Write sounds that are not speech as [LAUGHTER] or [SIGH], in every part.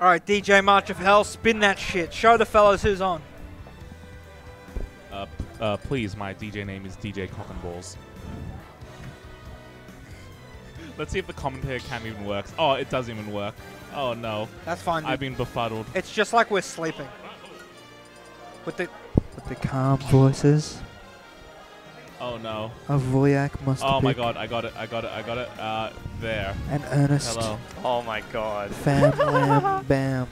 All right, DJ March of Hell, spin that shit. Show the fellas who's on. Uh, uh, please, my DJ name is DJ Cock and Balls. Let's see if the commentator cam even works. Oh, it doesn't even work. Oh no, That's fine. I've been befuddled. It's just like we're sleeping. With the with the calm voices Oh no. A Voyak must Oh my god, I got it, I got it, I got it. Uh, there. and Ernest. Hello. Oh my god. Fam lam [LAUGHS] bam.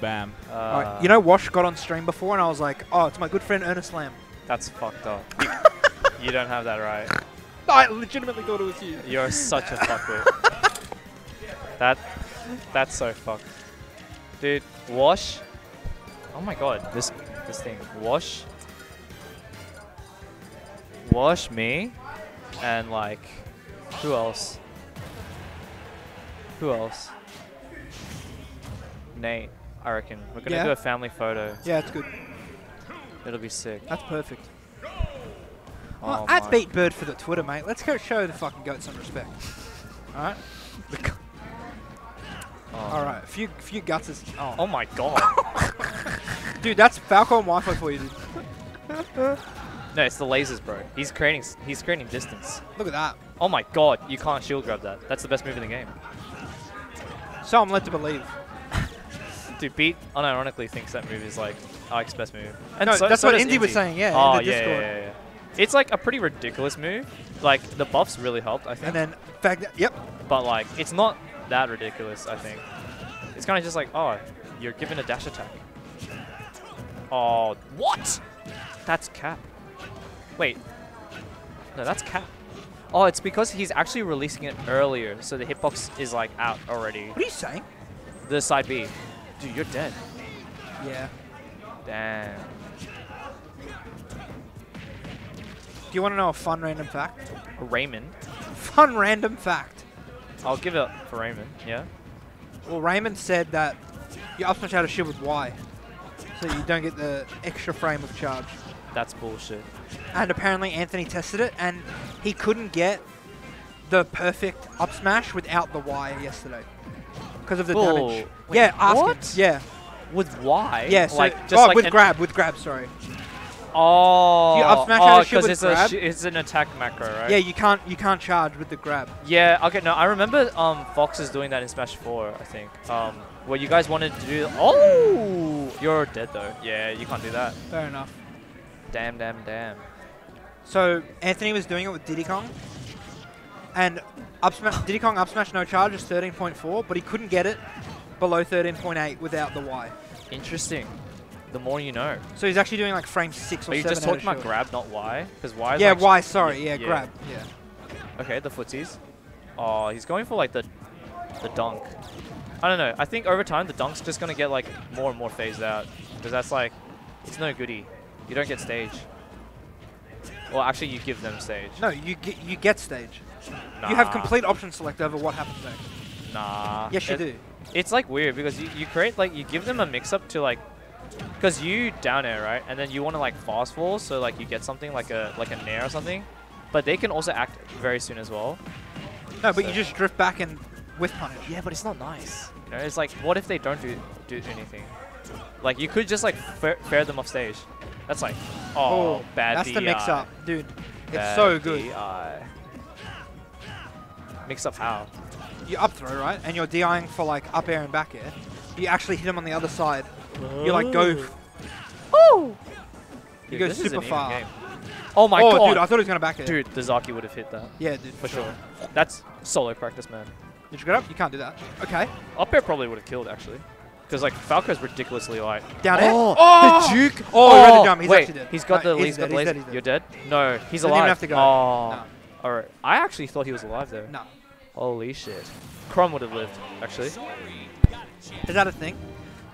Bam. Uh, Alright, you know Wash got on stream before and I was like, oh, it's my good friend Ernest Lamb. That's fucked up. You, [LAUGHS] you don't have that right. I legitimately thought it was you. You're such a fuckwit. [LAUGHS] that, that's so fucked. Dude, wash. Oh my god, this this thing. Wash. Wash me, and like, who else? Who else? Nate, I reckon. We're gonna Yeah. do a family photo. Yeah, it's good. It'll be sick. That's perfect. Oh Well, I'd my- beat Bird for the Twitter, mate. Let's go show the fucking goat some respect. Alright? Oh. Alright, a few, few guts is. Oh. Oh my god. [LAUGHS] Dude, that's Falcon Wi Fi for you, dude. no, it's the lasers, bro. He's creating he's creating distance. Look at that. Oh my god, you can't shield grab that. That's the best move in the game. So I'm led to believe. [LAUGHS] Dude, Beet unironically thinks that move is like Ike's best move. No, that's what does Indy was saying, yeah, Oh, yeah, Discord. yeah, yeah, yeah. It's like a pretty ridiculous move. Like, the buffs really helped, I think. And then, fact, yep. but like, it's not that ridiculous, I think. It's kind of just like, oh, you're given a dash attack. Oh, what? That's cap. Wait. No, that's cap. Oh, it's because he's actually releasing it earlier, so the hitbox is like out already. What are you saying? The side B. Dude, you're dead. Yeah. Damn. Do you want to know a fun random fact? Raymond. Fun random fact. I'll give it for Raymond, yeah? Well, Raymond said that you up smash out of shield with Y, so you don't get the extra frame of charge. That's bullshit. And apparently Anthony tested it, and he couldn't get the perfect up smash without the Y yesterday because of the Bull. damage. Wait, yeah, ask him. Yeah, With Y? yeah. So, like, just oh, like with grab, with grab. Sorry. Oh, You up smash oh, out of shit 'cause with it's, grab? a, it's an attack macro, right? Yeah, you can't you can't charge with the grab. Yeah, okay, no, I remember um, Fox is doing that in Smash 4, I think. Um, where you guys wanted to do. Oh! You're dead though. Yeah, you can't do that. Fair enough. Damn, damn, damn. So Anthony was doing it with Diddy Kong, and up smash Diddy Kong up smash no charge is 13.4, but he couldn't get it below 13.8 without the Y. Interesting. The more you know. So he's actually doing like frame six or Are you seven. just out talking of about grab, not Y? Because Y is Yeah, like Y. Sorry, yeah, yeah. grab. Yeah. Okay, the footsies. Oh, he's going for like the the dunk. I don't know. I think over time the dunk's just gonna get like more and more phased out because that's like it's no goodie. You don't get stage. Well, actually, you give them stage. No, you get you get stage. Nah. You have complete option select over what happens next. Nah. Yes, you It- do. It's like weird because you, you create like you give them a mix up to like because you down air right, and then you want to like fast fall, so like you get something like a like a nair or something, but they can also act very soon as well. No, but So- you just drift back and with punish. Yeah, but it's not nice. You know, it's like what if they don't do do anything? Like you could just like fa- fare them off stage. That's like oh, oh, bad. That's the mix-up, dude. It's Bad so good. DI. Mix up how? You up throw right, and you're DIing for like up air and back air. You actually hit him on the other side. You like go. f- Oh. You go this is an super far. game. Oh my oh, god, dude, I thought he was gonna back air. Dude, the Zaki would have hit that Yeah, dude, for sure. That's solo practice, man. Did you get up? You can't do that. Okay. Up air probably would have killed actually, because like Falco's ridiculously light. Down air. Oh, Oh! the Duke. Oh, he read the jump. He's wait, actually dead. he's got No, the he's he's got dead, he's laser. dead, he's dead. You're dead? No, he's Doesn't alive. even have to go. Oh, No. all right. I actually thought he was alive there. No. Holy shit. Chrom would have lived actually. Is that a thing?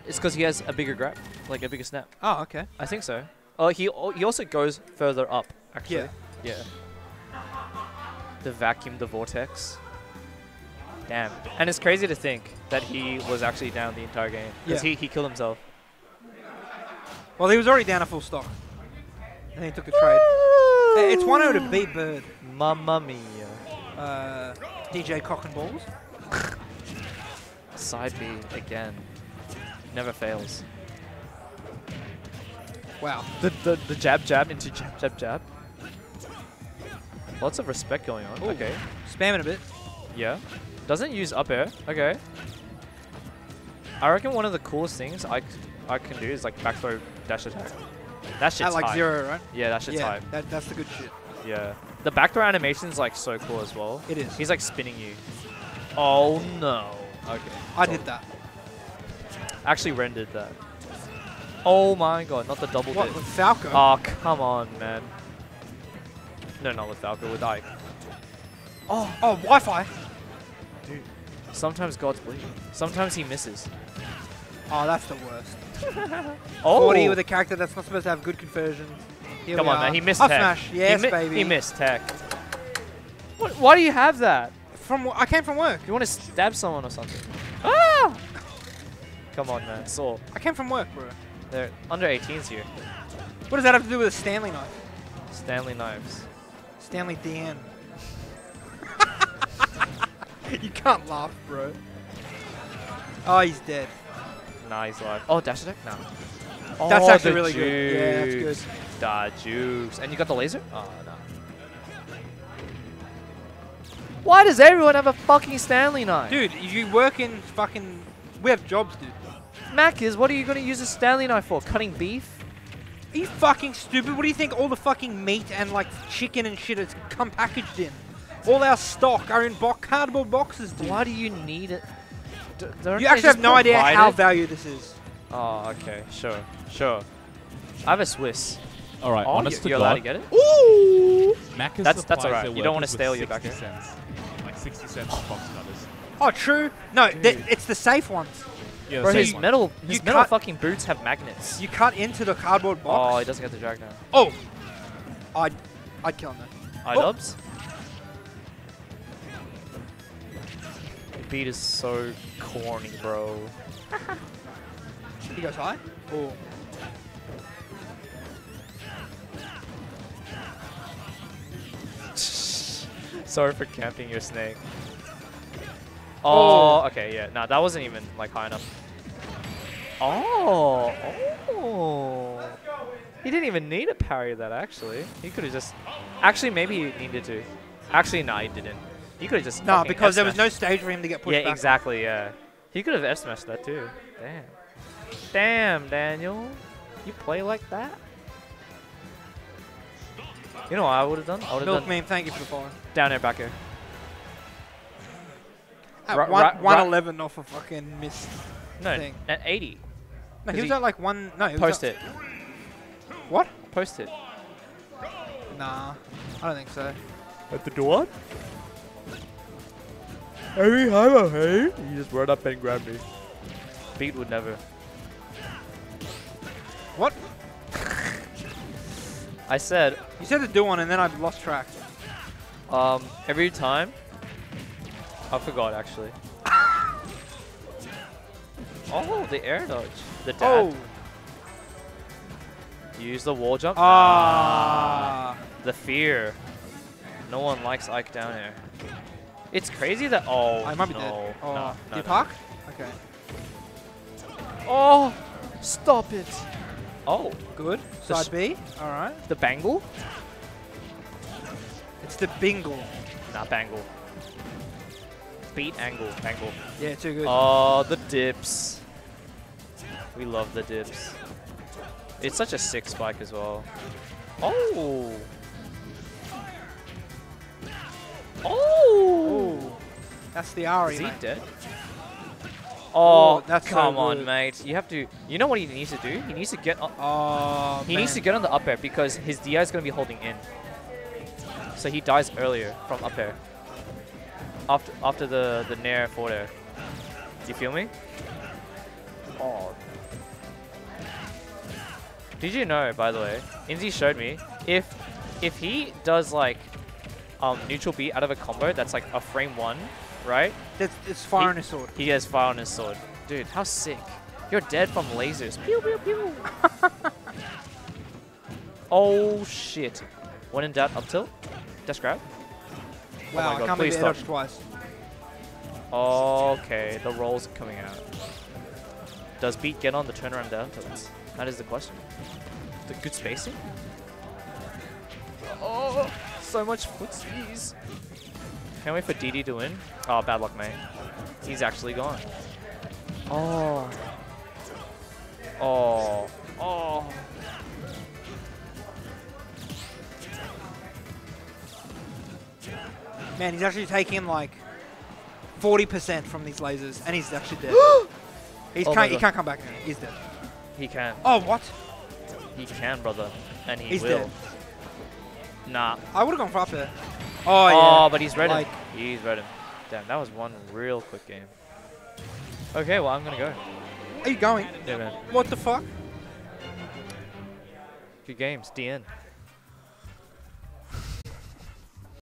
It's because he has a bigger grab, like a bigger snap. Oh, okay. I think so. Oh, he he also goes further up actually. Yeah. Yeah. The vacuum, the vortex. Damn. And it's crazy to think that he was actually down the entire game. Because Yeah. he, he killed himself. Well, he was already down a full stock. And then he took a trade. It's 1 0 to beat Bird. Mamma mia. Uh, DJ Cock and Balls. [LAUGHS] Side B again. never fails. Wow. The, the, the jab jab into jab jab jab. Lots of respect going on. Ooh. Okay. Spamming a bit. Yeah. Doesn't use up air. Okay. I reckon one of the coolest things I, I can do is like back throw dash attack. That shit's At like hype. zero, right? Yeah, that shit's yeah, hype. that, that's the good shit. Yeah. The back throw animation's like so cool as well. It is. He's like spinning you. Oh no. Okay. I did that. Actually rendered that. Oh my god, not the double What, dip. with Falco? Oh, come on, man. No, not with Falco, with Ike. oh, oh, Wi-Fi. Sometimes God's bleeding. Sometimes he misses. Oh, that's the worst. [LAUGHS] Oh! 40 with a character that's not supposed to have good conversions. Here Come on, are. man. He missed Up tech. smash. He Yes, mi- baby. He missed tech. What, why do you have that? From I came from work. You want to stab someone or something? Ah! Come on, man. Saw. I came from work, bro. They're under 18s here. What does that have to do with a Stanley knife? Stanley knives. Stanley DN. [LAUGHS] you can't laugh, bro. Oh, he's dead. Nah, he's alive. Oh, dash attack? Nah. Oh, that's actually really good. Yeah, that's good. jukes. Da jukes. And you got the laser? Oh, no. Why does everyone have a fucking Stanley knife? Dude, you work in fucking. We have jobs, dude. Mac is, what are you going to use a Stanley knife for? Cutting beef? Are you fucking stupid? What do you think all the fucking meat and like chicken and shit has come packaged in? All our stock are in bo- cardboard boxes, dude. Why do you need it? D- don't You actually have no idea provide how it? valuable this is. Oh, okay. Sure. Sure. I have a Swiss. All right, Oh, honest you, to you're allowed to get it? Ooh! Macca's That's- that's alright. You don't wanna workers stale your back 60 cents. Like 60 cents a box cutters. Oh, true. No, th- it's the safe ones. Yeah, Bro, his one. metal, his you metal cut- fucking boots have magnets. You cut into the cardboard box. Oh, he doesn't get the drag now. Oh! I'd, I'd kill him though. iDubbbz? Oh. The beat is so corny, bro. He goes high. Oh. Sorry for camping your snake. Oh. oh, okay, yeah. Nah, that wasn't even like high enough. Oh, oh. He didn't even need to parry that actually. He could have just. Actually, maybe he needed to. Actually, nah, he didn't. He could have just. No, fucking because there was no stage for him to get pushed Yeah, back. exactly. Yeah, he could have F smashed that too. Damn. Damn, Daniel, you play like that? You know what I would have done? I would have done meme, thank you for the follow. down air, back air. At Ra- one, ra- ra- 111 off a fucking miss. No, Thing. at 80. No, he was he- at like one. No, he was Post at- it. What? Post it. Nah, I don't think so. At the door? Hey, hi, hey. You just run up and grab me. Beet would never. What? [LAUGHS] I said, You said to do one and then I lost track. um, every time. I forgot actually. [LAUGHS] oh, the air dodge. The dad. Oh. Use the wall jump. Ah. The fear. No one likes Ike down here. It's crazy that. Oh, I might be dead. Oh, no, no, you no. park? Okay. Oh, stop it. Oh, Good. Side B. All right. the bangle? It's the bingle. Not bangle. Beat angle, bangle. Yeah, too good. Oh, the dips. We love the dips. It's such a sick spike as well. Oh. Oh. Ooh. That's the Ari. Is he mate. dead? Oh, that's so come on, mate. You have to. You know what he needs to do? He needs to get. Up, Oh, he needs to get on the up air because his DI is going to be holding in. So he dies earlier from up air. After after the the nair forward air. Do you feel me? Oh. Did you know, by the way, Insie showed me if if he does like um neutral beat out of a combo that's like a frame one, right? It's, it's fire on his sword. He has fire on his sword. Dude, how sick. You're dead from lasers. Pew pew pew. [LAUGHS] oh shit. When in doubt, up tilt. Dash grab. Oh wow, my I God, can't believe please it stop. dodged twice. Okay, the rolls are coming out. Does Beet get on the turnaround down tilts? That is the question. The good spacing? Oh, so much footsies. Can't wait for DD to win. Oh, bad luck, mate. He's actually gone. Oh. Oh. Oh. Man, he's actually taking like 40% from these lasers, and he's actually dead. [GASPS] he's Oh can't, he can't come back now. He's dead. He can. Oh, what? He can, brother. And he He's will. dead. Nah. I would have gone for up there. Oh, Oh, yeah. Oh, but he's read Like- him. He's read him. Damn, that was one real quick game. Okay, well, I'm gonna go. Are you going? Yeah, man. What the fuck? Good games. DN.